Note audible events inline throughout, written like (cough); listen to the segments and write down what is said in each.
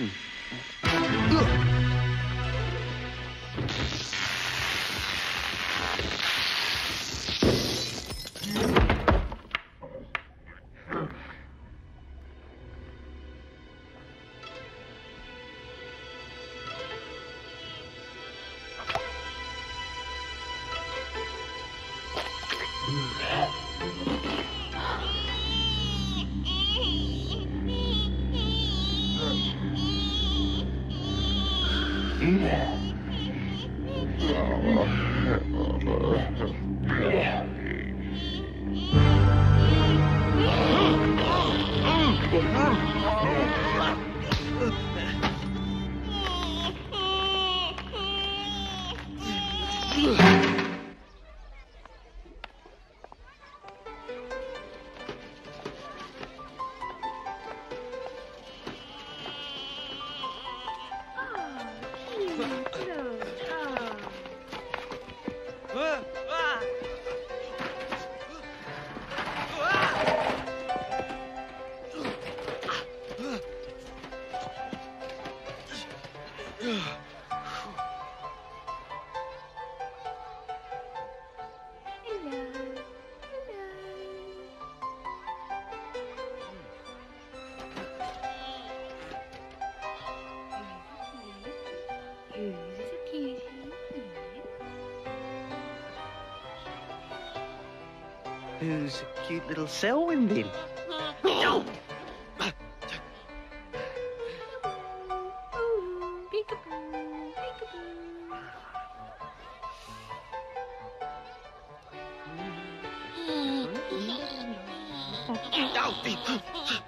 Who's a Who's a cute little Selwyn Peekaboo, (laughs) 哎呦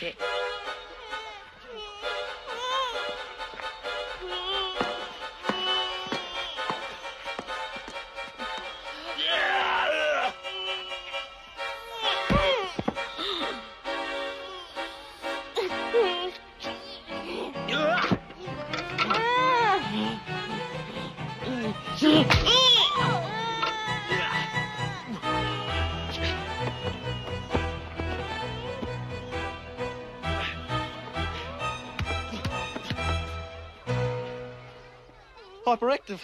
I Hyperactive.